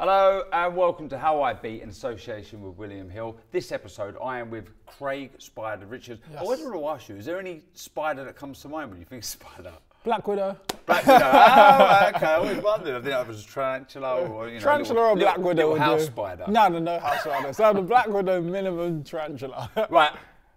Hello and welcome to How I Beat in association with William Hill. This episode I am with Craig Spider Richards. Yes. I wanted to ask you, is there any spider that comes to mind when you think spider? Black Widow. Black Widow. oh, okay. I always wondered. I think that was a tarantula or you know, Tarantula little, or Black little, Widow little house do. spider. No, no, no house spider. So the Black Widow minimum tarantula. Right.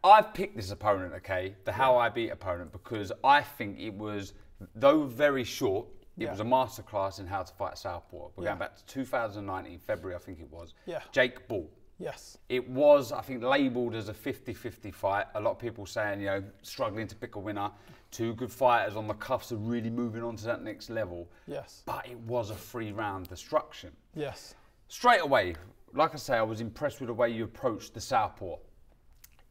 I've picked this opponent, okay, the How I Beat opponent, because I think it was, though very short, it Yeah. was a masterclass in how to fight Southpaw. We're Yeah. going back to 2019, February, I think it was. Yeah. Jake Ball. yes. It was, I think, labelled as a 50 50 fight. A lot of people saying, you know, struggling to pick a winner. Two good fighters on the cuffs of really moving on to that next level. Yes. But it was a three round destruction. Yes. Straight away, like I say, I was impressed with the way you approached the Southpaw.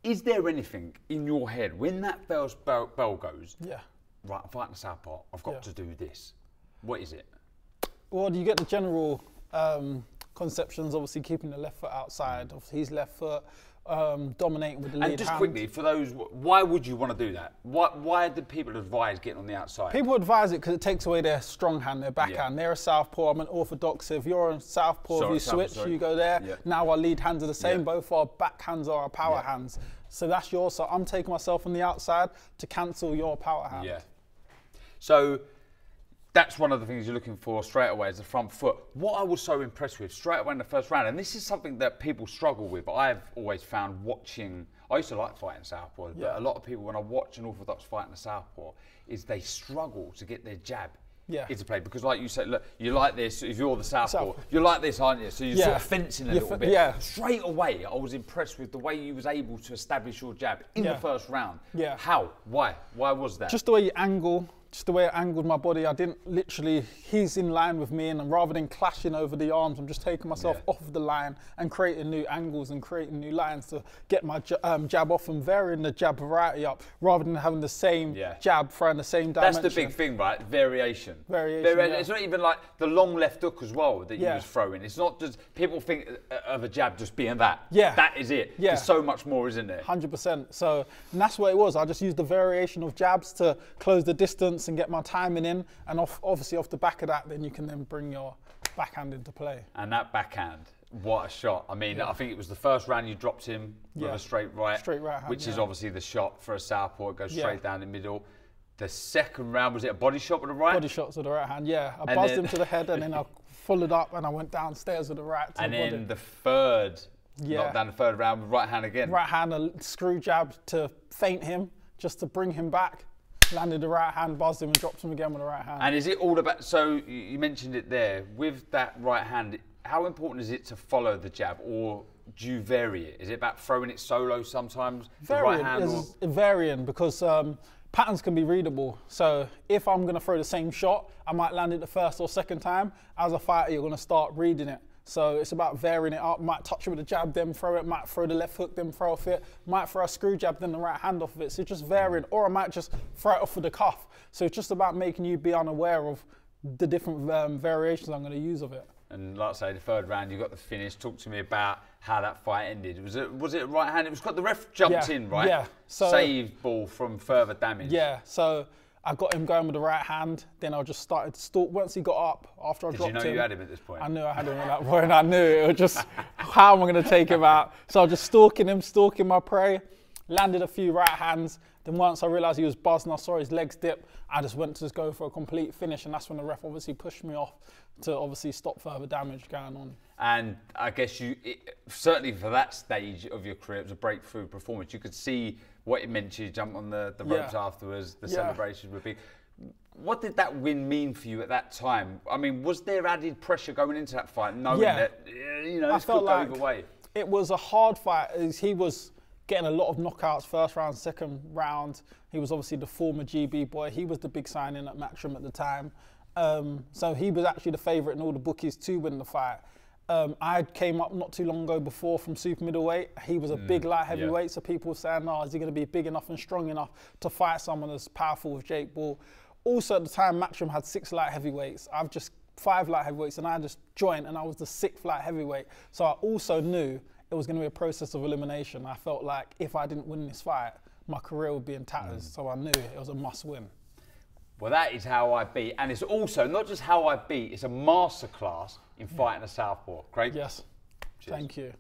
Is there anything in your head when that bell's bell, bell goes, Yeah. right, I'm fighting the Southpaw, I've got Yeah. to do this? What is it? Well, do you get the general um, conceptions, obviously keeping the left foot outside of his left foot, um, dominating with the lead And just hand. quickly, for those, why would you want to do that? Why, why did people advise getting on the outside? People advise it because it takes away their strong hand, their backhand. They're a southpaw. I'm an orthodox. If you're a southpaw, Sorry, if you southpaw, switch, sorry. you go there. Yeah. Now our lead hands are the same. Yeah. Both our backhands are our power Yeah. hands. So that's yours. So I'm taking myself on the outside to cancel your power hand. Yeah. So that's one of the things you're looking for straight away is the front foot. What I was so impressed with straight away in the first round, and this is something that people struggle with, but I've always found watching. I used to like fighting southpaw, but a lot of people when I watch an orthodox fight in the southpaw, is they struggle to get their jab. Yeah. Into play because, like you said, look, you like this. If you're the southpaw, Southpaw. you're like this, aren't you? So you're sort Yeah. of fencing a You're little bit. yeah. Straight away, I was impressed with the way you was able to establish your jab in the first round. Yeah. How? Why? Why was that? Just the way you angle, just the way I angled my body, I didn't literally, he's in line with me, and rather than clashing over the arms, I'm just taking myself Yeah. off the line and creating new angles and creating new lines to get my um, jab off and varying the jab variety up rather than having the same Yeah. jab throwing the same dimension. That's the big thing, right? Variation. Variation, Vari- yeah. It's not even like the long left hook as well that you was throwing. It's not just people think of a jab just being that. Yeah. That is it. Yeah. There's so much more, isn't there? Hundred percent. So and that's what it was. I just used the variation of jabs to close the distance and get my timing in, and off, obviously off the back of that, then you can then bring your backhand into play. And that backhand, what a shot. I mean, I think it was the first round you dropped him with Yeah. a straight right. Straight right hand, Which is obviously the shot for a southpaw. It goes Yeah. straight down the middle. The second round, was it a body shot with the right? Body shots with the right hand. Yeah, I And buzzed him to the head, and then I followed up and I went downstairs with the right to and the then body. the third, Yeah. knocked down the third round with right hand again. right hand, a screw jab to feint him, just to bring him back. Landed the right hand, buzzed him, and dropped him again with the right hand. And is it all about? So you- mentioned it there with that right hand. How important is it to follow the jab, or do you vary it? Is it about throwing it solo sometimes? the right Varying hand, or, is varying because um, patterns can be readable. So if I'm going to throw the same shot, I might land it the first or second time. As a fighter, you're going to start reading it. So it's about varying it up. Might touch it with a jab, then throw it. Might throw the left hook, then throw off it. Might throw a screw jab, then the right hand off of it. So just varying. Or I might just throw it off with the cuff. So it's just about making you be unaware of the different um, variations I'm going to use of it. and like I say, the third round you got the finish. Talk to me about how that fight ended. Was it was it right hand? It was got the ref jumped Yeah, in right. yeah, so- saved ball from further damage. Yeah, so I got him going with the right hand. Then I just started to stalk. Once he got up, after I Did dropped you know him, you had him at this point? I knew I had him at that point. I knew it was just how am I going to take him out? So I was just stalking him, stalking my prey. Landed a few right hands. Then once I realised he was buzzing, I saw his legs dip, I just went to just go for a complete finish, and that's when the ref obviously pushed me off to obviously stop further damage going on. And I guess you, it, certainly for that stage of your career, it was a breakthrough performance. You could see what it meant to you jump on the, the ropes Yeah. afterwards, the Yeah. celebrations would be. What did that win mean for you at that time? I mean, was there added pressure going into that fight, knowing Yeah. that, eh, you know, I this could felt go like either way? it was a hard fight. as He was getting a lot of knockouts first round, second round. He was obviously the former GB boy. He was the big signing at Matchroom at the time. Um, so he was actually the favourite in all the bookies to win the fight. Um, I came up not too long ago before from super middleweight. He was a big light heavyweight, so people were saying, "Oh, is he going to be big enough and strong enough to fight someone as powerful as Jake Ball?" Also, at the time, Matchroom had six light heavyweights. I've just five light heavyweights, and I just joined, and I was the sixth light heavyweight. So I also knew it was going to be a process of elimination. I felt like if I didn't win this fight, my career would be in tatters. Mm. So I knew it was a must-win. Well, that is how I beat, and it's also not just how I beat; it's a masterclass in fighting a southpaw. Craig. Yes. Thank you.